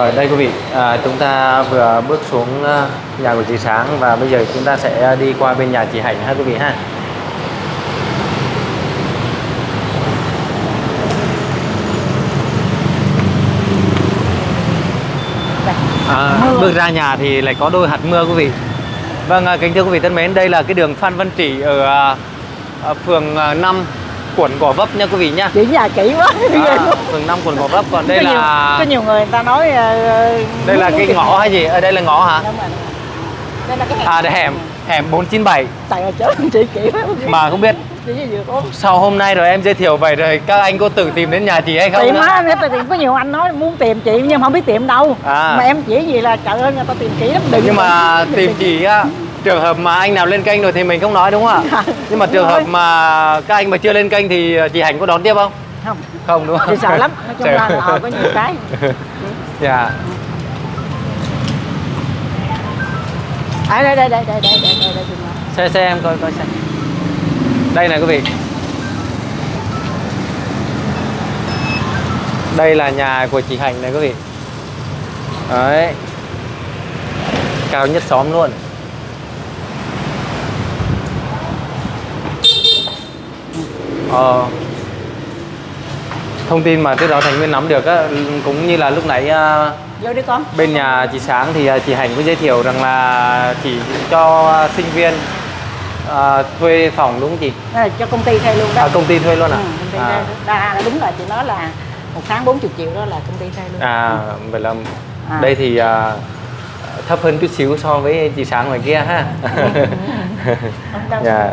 Rồi đây quý vị, à, chúng ta vừa bước xuống à, nhà của chị Sáng và bây giờ chúng ta sẽ à, đi qua bên nhà chị Hạnh ha quý vị ha. À, bước ra nhà thì lại có đôi hạt mưa quý vị. Vâng, à, kính thưa quý vị thân mến, đây là cái đường Phan Văn Trị ở à, ở phường 5 quận Gò Vấp nha quý vị nha. chỉ nhà kỹ quá À, phường 5 quận Gò Vấp còn đây có nhiều, là có nhiều người người ta nói ờ, đây là cái ngõ hay gì? Ở đây là ngõ hả? Rồi. đây là cái hẻm À, đây hẻm hẻm 497 tại là chỗ chỉ kỹ quá mà không biết sau hôm nay rồi em giới thiệu vậy rồi các anh có tự tìm đến nhà chị hay không tìm á người ta tìm có nhiều anh nói muốn tìm chị nhưng mà không biết tìm đâu À. mà em chỉ gì là trời ơi người ta tìm kỹ lắm đừng nhưng mà tìm chị á trường hợp mà anh nào lên kênh rồi thì mình không nói đúng không ạ? Nhưng mà trường hợp mà các anh mà chưa lên kênh thì chị Hạnh có đón tiếp không? Không. Không đúng không? Chị sợ lắm. Nói chung Sợ. là ờ, có nhiều cái. Dạ. À đây đây đây đây đây đây đây đây xe xe em coi coi xe đây này quý vị. Đây là nhà của chị Hạnh này quý vị. Đấy. Cao nhất xóm luôn ờ thông tin mà trước đó Thành Nguyên nắm được á cũng như là lúc nãy à, vô đi con bên nhà chị Sáng thì à, chị Hạnh có giới thiệu rằng là chỉ cho sinh viên à, thuê phòng đúng không chị? Là cho công ty thuê luôn đó À, công ty thuê luôn à? ừ, công ty à, thuê đa đúng là chị nói là một tháng 40 triệu đó là công ty thuê luôn à vậy là À. đây thì à, thấp hơn chút xíu so với chị Sáng ngoài kia ha. Không đâu. Dạ.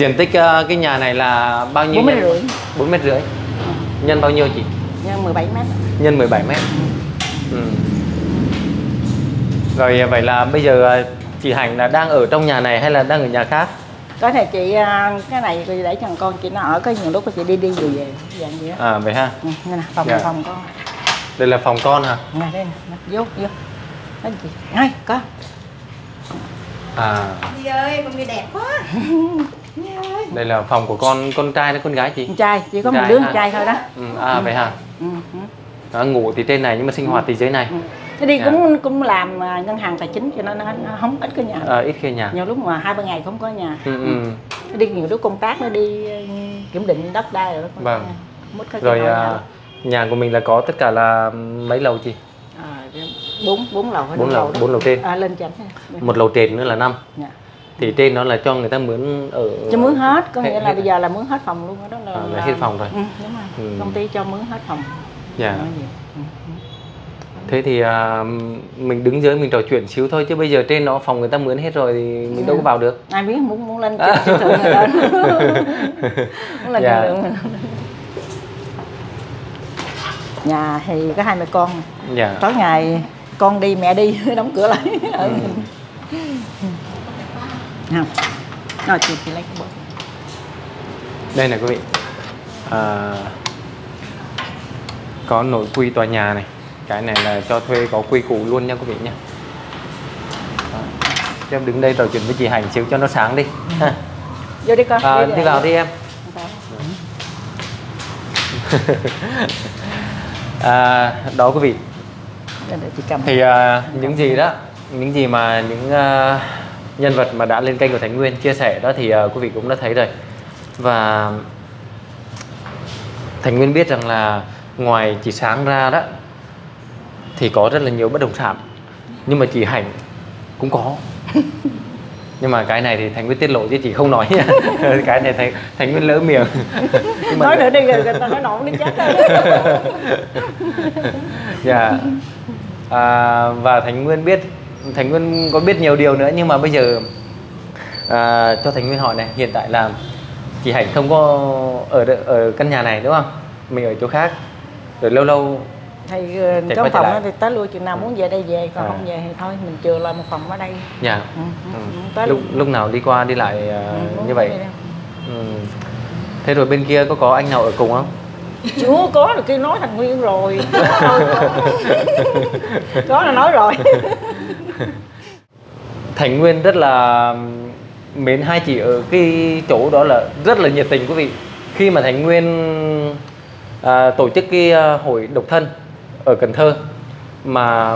Diện tích à, cái nhà này là bao nhiêu? bốn mét nhân? rưỡi Bốn mét rưỡi. Nhân bao nhiêu chị? nhân 17 mét Nhân 17 mét. Ừ. Rồi à, vậy là bây giờ à, chị Hạnh là đang ở trong nhà này hay là đang ở nhà khác? có thể chị cái này chị để thằng con chị nó ở có nhiều lúc chị đi đi về về dạng vậy À vậy ha. ừ, đây nè phòng Dạ. phòng con Đây là phòng con hả? này đây nè vô vô đó chị ngay có À Đi ơi, con đi đẹp quá đây là phòng của con con trai hay con gái chị? con trai chỉ có một đứa con trai thôi đó Ừ, à vậy hả? ừ, ừ. Đó, ngủ thì trên này nhưng mà sinh hoạt thì dưới này. ừ. thế đi Dạ. cũng cũng làm à, ngân hàng tài chính cho nó nó, nó không ít có nhà À, ít khi nhà. nhiều lúc mà hai ba ngày không có nhà Ừ, ừ. Nó đi nhiều lúc công tác nó đi ừ, kiểm định đất đai rồi đó Vâng. Rồi nhà à, nhà của mình là có tất cả là mấy lầu chị? à, cái bốn bốn lầu Bốn lầu, bốn lầu trên. à, lên chánh Một lầu trệt nữa là năm. Dạ. Thì trên đó là cho người ta mướn ở cho mướn hết có nghĩa là bây giờ là mướn hết phòng luôn đó là, À, là hết phòng rồi. ừ, đúng rồi Ừ. công ty cho mướn hết phòng Dạ. Ừ. Thế thì à, mình đứng dưới mình trò chuyện xíu thôi chứ bây giờ trên đó phòng người ta mướn hết rồi thì mình đâu có vào được. ai biết muốn muốn lên sân thượng rồi lên muốn lên Dạ. thượng mình nhà thì có hai mẹ con Dạ. tối ngày con đi mẹ đi đóng cửa lại Ừ. không rồi chị, chị lấy cái bộ Đây này quý vị. À, có nội quy tòa nhà này. Cái này là cho thuê có quy củ luôn nha quý vị nhé. Cho em đứng đây trò chuyện với chị Hành xíu cho nó sáng đi. Ha. vô đi con À, đi, đi vào đi em. À, đó quý vị thì à, những gì đó những gì mà những à, nhân vật mà đã lên kênh của Thánh Nguyên chia sẻ đó thì à, quý vị cũng đã thấy rồi. Và Thành Nguyên biết rằng là ngoài chị sáng ra đó thì có rất là nhiều bất động sản. Nhưng mà chị Hạnh cũng có. Nhưng mà cái này thì Thành Nguyên tiết lộ chứ chị không nói. Nha cái này Thành, Thành Nguyên lỡ miệng. Nhưng mà- nói nữa đi người ta nói nổ đi chết rồi. Dạ. À, và Thành Nguyên biết Thành Nguyên có biết nhiều điều nữa nhưng mà bây giờ à, cho Thành Nguyên hỏi này hiện tại là chị Hạnh không có ở ở căn nhà này đúng không? Mình ở chỗ khác. Rồi lâu lâu thì ờ, Chạy chạy phòng đó thì tới lui chừng nào muốn về đây về còn À. không về thì thôi mình chừa lại một phòng ở đây dạ ừ, ừ, ừ. ừ, tới lúc lúc nào đi qua đi lại à, Ừ, như vậy. Ừ. Thế rồi bên kia có có anh nào ở cùng không? chưa có được kia nói thành nguyên rồi có là nói rồi Thành Nguyên rất là mến hai chị ở cái chỗ đó là rất là nhiệt tình quý vị. Khi mà Thành Nguyên à, tổ chức cái à, hội độc thân ở Cần Thơ mà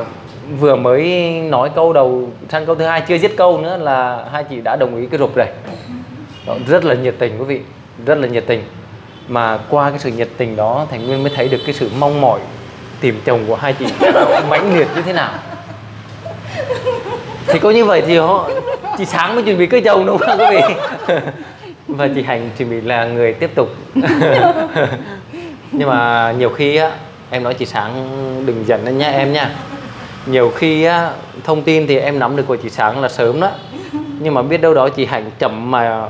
vừa mới nói câu đầu sang câu thứ hai chưa dứt câu nữa là hai chị đã đồng ý cái rụp rồi đó, rất là nhiệt tình quý vị rất là nhiệt tình. Mà qua cái sự nhiệt tình đó thành nguyên mới thấy được cái sự mong mỏi tìm chồng của hai chị mãnh liệt như thế nào thì có như vậy thì họ chị sáng mới chuẩn bị cưới chồng đúng không quý vị? Và chị hạnh chuẩn bị là người tiếp tục. Nhưng mà nhiều khi á em nói chị sáng đừng giận anh nhá em nha. Nhiều khi á thông tin thì em nắm được của chị sáng là sớm đó. Nhưng mà biết đâu đó chị hạnh chậm mà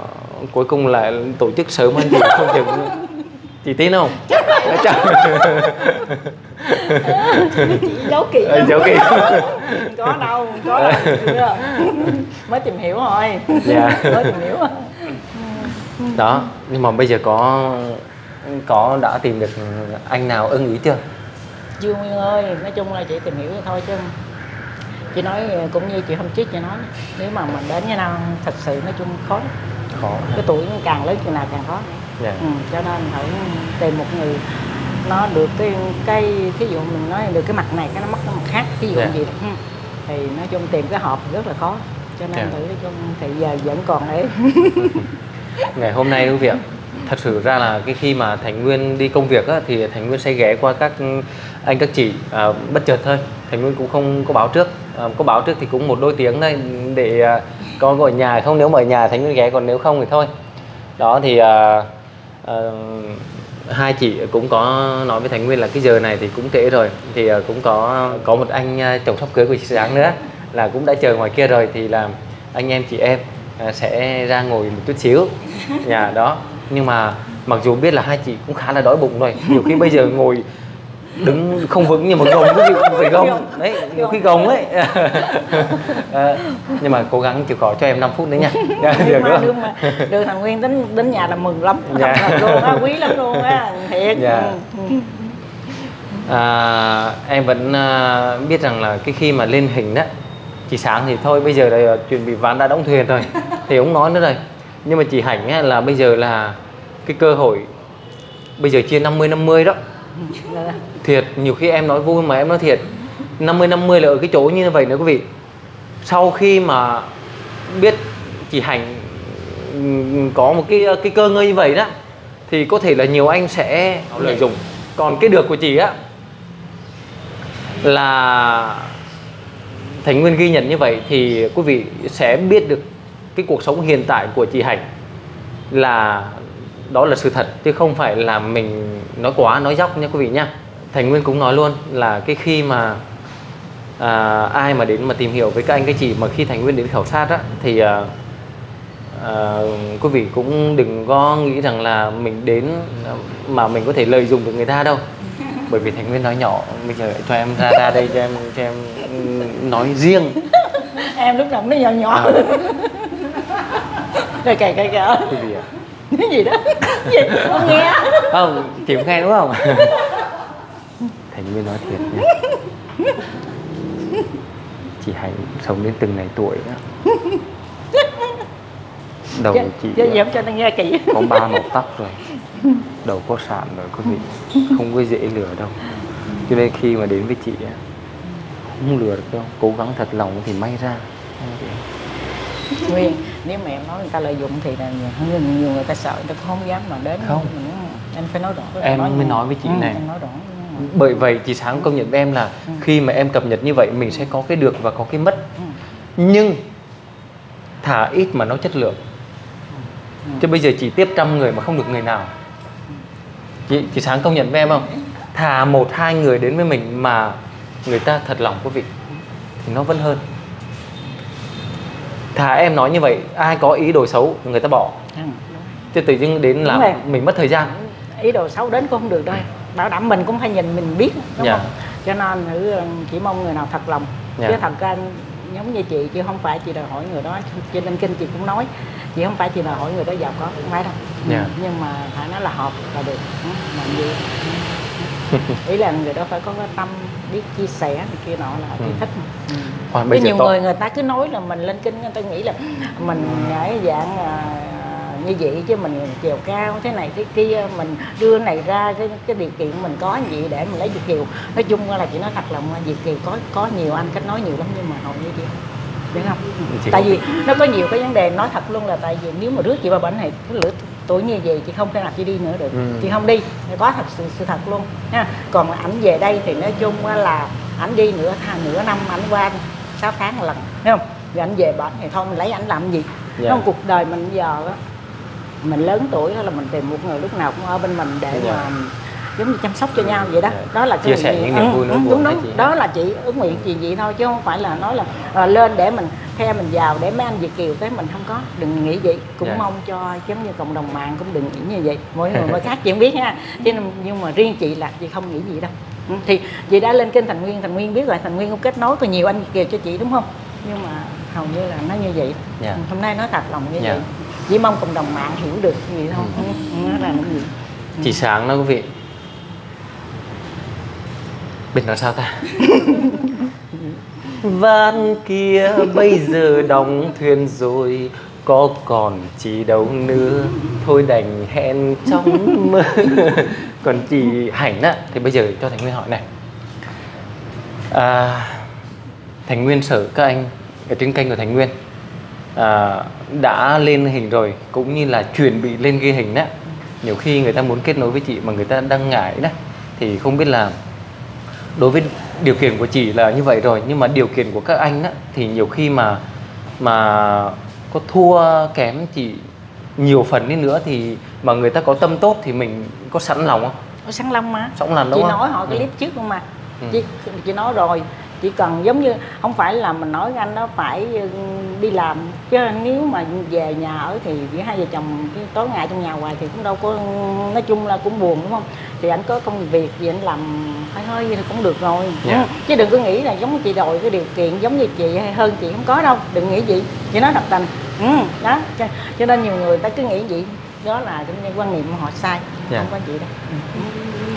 cuối cùng lại tổ chức sớm hơn chị không chừng. Chị tin không? Chắc giấu kỹ Ờ, lắm. giấu kỹ. Có đâu có đâu mới tìm hiểu thôi. Dạ. mới tìm hiểu. Đó nhưng mà bây giờ có có đã tìm được anh nào ưng ý chưa? Chưa Nguyên ơi nói chung là chị tìm hiểu thôi chứ. Chị nói cũng như chị hôm trước chị nói nếu mà mình đến với nhau thật sự nói chung khó. Khó. Cái tuổi càng lớn chừng nào càng khó. Dạ. Ừ, cho nên phải tìm một người nó được cái cái thí dụ mình nói được cái mặt này cái nó mất cái mặt khác thí dụ Dạ. gì đó. Ừ. thì nói chung tìm cái hợp rất là khó cho nên Dạ. thử nói chung thì giờ vẫn còn đấy ngày hôm nay quý vị ạ thật sự ra là cái khi mà thành nguyên đi công việc á, thì thành nguyên sẽ ghé qua các anh các chị à, bất chợt thôi thành nguyên cũng không có báo trước à, có báo trước thì cũng một đôi tiếng thôi để à, có gọi nhà không nếu mà ở nhà thành nguyên ghé còn nếu không thì thôi đó thì à, à, hai chị cũng có nói với thành nguyên là cái giờ này thì cũng trễ rồi. Thì ờ, cũng có có một anh ờ, chồng sắp cưới của chị sáng nữa là cũng đã chờ ngoài kia rồi thì là anh em chị em ờ, sẽ ra ngồi một chút xíu. Nhà đó. Nhưng mà mặc dù biết là hai chị cũng khá là đói bụng rồi. Nhiều khi bây giờ ngồi đứng không vững nhưng mà gồng cái gì cũng phải gồng đấy nhiều khi gồng ấy. À, nhưng mà cố gắng chịu khó cho em 5 phút nữa nha. Được nhưng mà đương mà thằng Nguyên đến đến nhà là mừng lắm. Dạ. thật luôn á quý lắm luôn á thiệt. Dạ. Ừ, à, em vẫn à, biết rằng là cái khi mà lên hình đó chị sáng thì thôi bây giờ là chuẩn bị ván đã đóng thuyền rồi thì ông nói nữa rồi. Nhưng mà chị hạnh là bây giờ là cái cơ hội bây giờ chia 50 50 đó. Dạ. Thiệt nhiều khi em nói vui mà em nói thiệt. 50 50 là ở cái chỗ như vậy nữa quý vị. Sau khi mà biết chị Hạnh có một cái cái cơ ngơi như vậy đó thì có thể là nhiều anh sẽ lợi dụng còn cái được của chị á là Thành Nguyên ghi nhận như vậy thì quý vị sẽ biết được cái cuộc sống hiện tại của chị Hạnh là đó là sự thật chứ không phải là mình nói quá nói dóc nha quý vị nha Thành Nguyên cũng nói luôn là cái khi mà à, ai mà đến mà tìm hiểu với các anh các chị mà khi Thành Nguyên đến khảo sát á thì à, à, quý vị cũng đừng có nghĩ rằng là mình đến mà mình có thể lợi dụng được người ta đâu. Bởi vì Thành Nguyên nói nhỏ bây giờ cho em ra ra đây cho em cho em nói riêng. Em lúc nào cũng nói nhỏ nhỏ. À. rồi kìa kìa kìa quý vị ạ cái gì đó? Gì? Không nghe. Không chị cũng nghe đúng không? Thành nguyên nói thiệt nha. Chị hạnh sống đến từng này tuổi á. Đầu chứ chị gì á, không cho nó nghe kỹ. có ba màu tóc rồi. Đầu có sạn rồi quý vị không có dễ lừa đâu. Cho nên khi mà đến với chị á không lừa được đâu. Cố gắng thật lòng thì may ra. Nguyên nếu mà em nói người ta lợi dụng thì là nhiều, nhiều người ta sợ người ta không dám mà đến Không. em phải nói rõ Em mới nói với chị Ừ, này. em nói rõ bởi vậy chị sáng công nhận với em là Ừ. khi mà em cập nhật như vậy mình sẽ có cái được và có cái mất Ừ. nhưng thả ít mà nó chất lượng Ừ. chứ bây giờ chỉ tiếp trăm người mà không được người nào chị, chị sáng công nhận với em không thà một hai người đến với mình mà người ta thật lòng quý vị thì nó vẫn hơn thà em nói như vậy ai có ý đồ xấu người ta bỏ Ừ, chứ tự dưng đến Đúng làm rồi. mình mất thời gian ý đồ xấu đến cũng không được đâu bảo đảm mình cũng phải nhìn mình biết đúng Dạ. không cho nên thử ờ, chỉ mong người nào thật lòng Dạ. chứ thật ra giống như chị chứ không phải chị đòi hỏi người đó cho nên kinh chị cũng nói chị không phải chị đòi hỏi người đó giàu có không phải đâu Dạ. Ừ, nhưng mà phải nói là hợp là được Ừ, làm gì Ừ. ý là người đó phải có cái tâm biết chia sẻ này kia nọ là Ừ. thích. Ừ. Hoặc Chứ bây giờ nhiều to- người người ta cứ nói là mình lên kinh người ta nghĩ là mình ấy dạng à, như vậy chứ mình chiều cao thế này thế kia mình đưa này ra cái cái điều kiện mình có gì để mình lấy Việt kiều. Nói chung là chị nói thật là Việt kiều có có nhiều anh cách nói nhiều lắm nhưng mà hầu như chị biết không. Chị tại không- vì nó có nhiều cái vấn đề nói thật luôn là tại vì nếu mà rước chị vào bệnh này cái lửa tuổi như vậy chị không thể nào chị đi nữa được Ừ. chị không đi có thật sự sự thật luôn ha còn ảnh về đây thì nói chung là ảnh đi nửa tháng nửa năm ảnh qua 6 tháng một lần thấy không rồi ảnh về bệnh thì thôi mình lấy ảnh làm gì Dạ. trong cuộc đời mình giờ á mình lớn tuổi đó là mình tìm một người lúc nào cũng ở bên mình để Dạ. mà giống như chăm sóc cho nhau vậy đó Dạ. đó là Chia sẻ những niềm ừ, vui ừ, đúng đúng chị? đó là chị ứng nguyện gì vậy thôi chứ không phải là nói là à, lên để mình khe mình vào để mấy anh Việt kiều tới mình không có. Đừng nghĩ vậy cũng Dạ. mong cho giống như cộng đồng mạng cũng đừng nghĩ như vậy. Mỗi người mỗi khác chị không biết ha. Chứ nhưng- mà riêng chị là chị không nghĩ gì đâu. Ừ, thì chị đã lên kênh thành nguyên thành nguyên biết rồi thành nguyên cũng kết nối có nhiều anh Việt kiều cho chị đúng không? Nhưng mà hầu như là nó như vậy. Dạ. Ừ, hôm nay nói thật lòng như Dạ. vậy. Chỉ mong cộng đồng mạng hiểu được vậy thôi. Ừ. nó là cái gì. Chị sáng đó quý vị Bình nói sao ta? Van kia bây giờ đóng thuyền rồi có còn chị đâu nữa. Thôi đành hẹn trong mơ. Còn chị hạnh á thì bây giờ cho thành nguyên hỏi này. À, thành nguyên sở các anh ở trên kênh của thành nguyên. À, đã lên hình rồi cũng như là chuẩn bị lên ghi hình đó nhiều khi người ta muốn kết nối với chị mà người ta đang ngại đó thì không biết là đối với điều kiện của chị là như vậy rồi nhưng mà điều kiện của các anh á, thì nhiều khi mà mà có thua kém chị nhiều phần đi nữa thì mà người ta có tâm tốt thì mình có sẵn lòng không? Ở Sáng Long mà. Sẵn lòng đúng chị không? nói họ cái Ừ. clip trước luôn mà. Ừ. chị chị nói rồi chỉ cần giống như không phải là mình nói anh nó phải ừ, đi làm. Chứ nếu mà về nhà ở thì giữa hai vợ chồng cái tối ngày trong nhà hoài thì cũng đâu có nói chung là cũng buồn đúng không? Thì anh có công việc gì anh làm hơi hơi thì cũng được rồi. Dạ. ừ. chứ đừng có nghĩ là giống như chị đòi cái điều kiện giống như chị hay hơn chị không có đâu. Đừng nghĩ vậy. Chị nói thật tình. Ừ, đó. Cho, cho nên nhiều người ta cứ nghĩ vậy. Đó là như quan niệm họ sai Dạ. không có chị đâu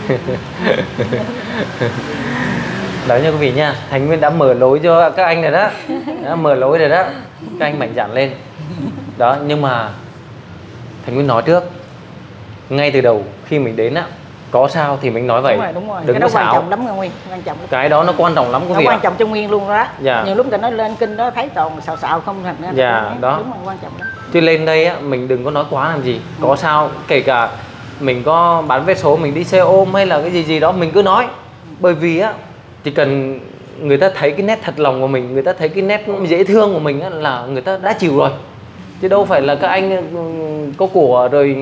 ừ. đó nha quý vị nha. Thành nguyên đã mở lối cho các anh rồi đó. Đã mở lối rồi đó. Các anh mạnh dạn lên. Đó nhưng mà thành nguyên nói trước. Ngay từ đầu khi mình đến á có sao thì mình nói vậy. Đúng rồi đúng rồi. Đừng cái đó quan trọng lắm nguyên. Quan trọng lắm. Cái đó nó quan trọng lắm quý nó vị quan trọng cho nguyên luôn đó. Dạ. nhiều lúc người nói lên kinh đó thấy toàn xào xào không thành ra. Dạ, đúng, đó. đúng rồi quan trọng lắm. Chứ lên đây á mình đừng có nói quá làm gì. Có sao kể cả mình có bán vé số mình đi xe ôm hay là cái gì gì đó mình cứ nói. Bởi vì á chỉ cần người ta thấy cái nét thật lòng của mình người ta thấy cái nét dễ thương của mình là người ta đã chịu rồi. Chứ đâu phải là các anh ừ, có của rồi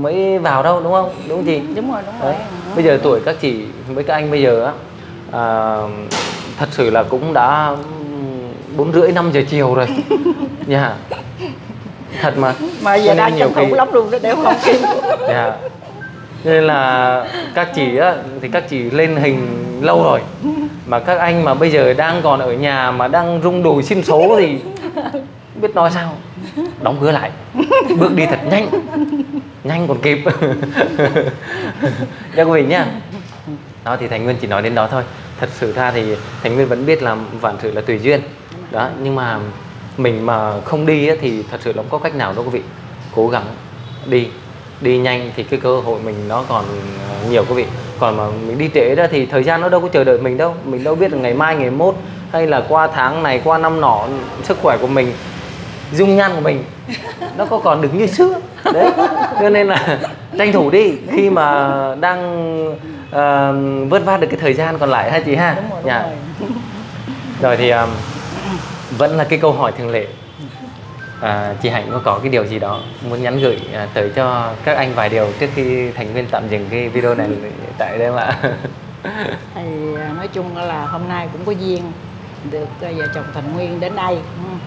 mới vào đâu đúng không? Đúng không chị đúng rồi đúng Đấy. rồi bây giờ tuổi các chị với các anh bây giờ á à, thật sự là cũng đã bốn rưỡi năm giờ chiều rồi. Nha thật mà. Mà giờ đang nhiều tranh thủ lắm luôn đó đeo không kim dạ nên là các chị á, thì các chị lên hình lâu rồi. Mà các anh mà bây giờ đang còn ở nhà mà đang rung đùi xin số thì biết nói sao? Đóng cửa lại. Bước đi thật nhanh. Nhanh còn kịp. Nha quý vị nhá. Đó, thì thành nguyên chỉ nói đến đó thôi. Thật sự ra thì thành nguyên vẫn biết là vạn sự là tùy duyên. Đó, nhưng mà mình mà không đi thì thật sự là không có cách nào đâu quý vị. Cố gắng đi đi nhanh thì cái cơ hội mình nó còn ờ, nhiều quý vị. Còn mà mình đi trễ đó thì thời gian nó đâu có chờ đợi mình đâu. Mình đâu biết là ngày mai ngày mốt hay là qua tháng này qua năm nọ sức khỏe của mình dung nhan của mình nó có còn đứng như xưa. Đấy cho nên là tranh thủ đi. Khi mà đang ờ, vớt vát được cái thời gian còn lại ha chị ha. Đúng rồi đúng Dạ. rồi. Rồi thì um, vẫn là cái câu hỏi thường lệ à, chị Hạnh có có cái điều gì đó muốn nhắn gửi à, tới cho các anh vài điều trước khi Thành Nguyên tạm dừng cái video này tại đây ạ? Thì à, nói chung là hôm nay cũng có duyên được à, vợ chồng Thành Nguyên đến đây. Ừ.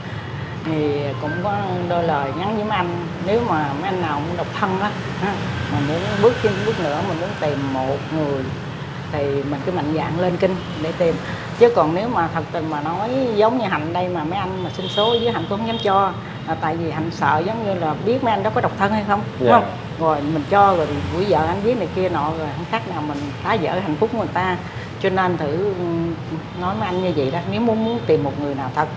Thì cũng có đôi lời nhắn với mấy anh. Nếu mà mấy anh nào cũng độc thân á mà muốn bước thêm bước nữa mình muốn tìm một người thì mình cứ mạnh dạn lên kinh để tìm. Chứ còn nếu mà thật tình mà nói giống như hạnh đây mà mấy anh mà xin số với hạnh cũng không dám cho là tại vì hạnh sợ giống như là biết mấy anh đó có độc thân hay không đúng Dạ. không rồi mình cho rồi buổi vợ anh biết này kia nọ rồi không khác nào mình phá vỡ hạnh phúc của người ta cho nên thử nói với anh như vậy đó nếu muốn muốn tìm một người nào thật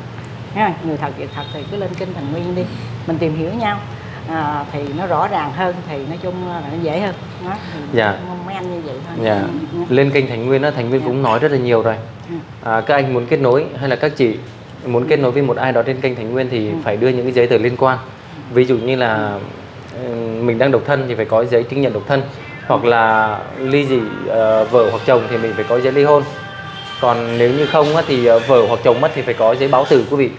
ha, người thật việc thật thì cứ lên kênh thành nguyên đi mình tìm hiểu nhau à, thì nó rõ ràng hơn thì nói chung là nó dễ hơn đó, Dạ. mấy anh như vậy thôi Dạ. Lên kênh Thành Nguyên á, Thành Nguyên Dạ. cũng nói rất là nhiều rồi. Ừ. À, các anh muốn kết nối hay là các chị muốn kết nối với một ai đó trên kênh Thành Nguyên thì Ừ. phải đưa những cái giấy tờ liên quan. Ví dụ như là ừ, mình đang độc thân thì phải có giấy chứng nhận độc thân hoặc là ly dị ờ, vợ hoặc chồng thì mình phải có giấy ly hôn. Còn nếu như không á, thì ờ, vợ hoặc chồng mất thì phải có giấy báo tử quý vị.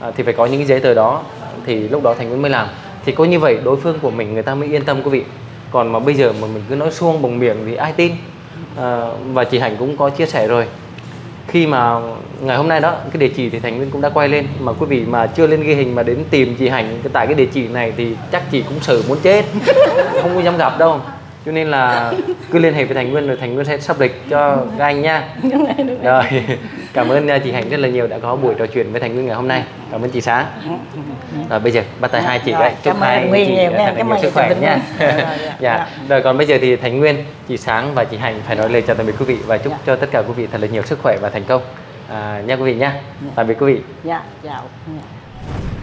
À, thì phải có những cái giấy tờ đó thì lúc đó Thành Nguyên mới làm. Thì có như vậy đối phương của mình người ta mới yên tâm quý vị. Còn mà bây giờ mà mình cứ nói suông bằng miệng thì ai tin? À, và chị Hạnh cũng có chia sẻ rồi khi mà ngày hôm nay đó cái địa chỉ thì Thành Nguyên cũng đã quay lên. Mà quý vị mà chưa lên ghi hình mà đến tìm chị Hạnh cái tại cái địa chỉ này thì chắc chị cũng sợ muốn chết. Không có dám gặp đâu. Cho nên là cứ liên hệ với Thành Nguyên rồi Thành Nguyên sẽ sắp lịch cho các anh nha. Rồi cảm ơn uh, chị Hạnh rất là nhiều đã có buổi trò chuyện với Thành Nguyên ngày hôm nay. Cảm ơn chị Sáng rồi bây giờ bắt tay hai chị Rồi, đấy chúc cảm ơn hai chị nhiều thật là nhiều ơn sức khỏe nha. dạ. Dạ. rồi còn bây giờ thì Thành Nguyên chị Sáng và chị Hạnh phải nói lời chào tạm biệt quý vị và chúc Dạ. cho tất cả quý vị thật là nhiều sức khỏe và thành công. À, nha quý vị nha. Dạ. tạm biệt quý vị. Dạ chào Dạ.